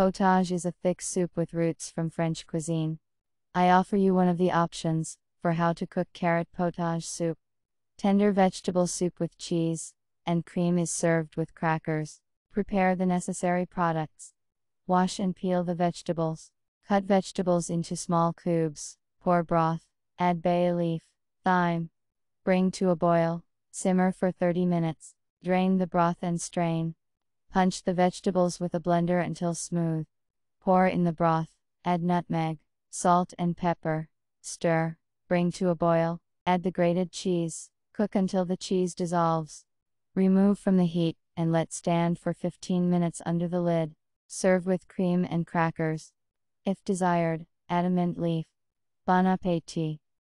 Potage is a thick soup with roots from French cuisine. I offer you one of the options for how to cook carrot potage soup. Tender vegetable soup with cheese and cream is served with crackers. Prepare the necessary products. Wash and peel the vegetables. Cut vegetables into small cubes. Pour broth. Add bay leaf, thyme. Bring to a boil. Simmer for 30 minutes. Drain the broth and strain. Punch the vegetables with a blender until smooth. Pour in the broth. Add nutmeg, salt, and pepper. Stir. Bring to a boil. Add the grated cheese. Cook until the cheese dissolves. Remove from the heat and let stand for 15 minutes under the lid. Serve with cream and crackers. If desired, add a mint leaf. Bon appetit!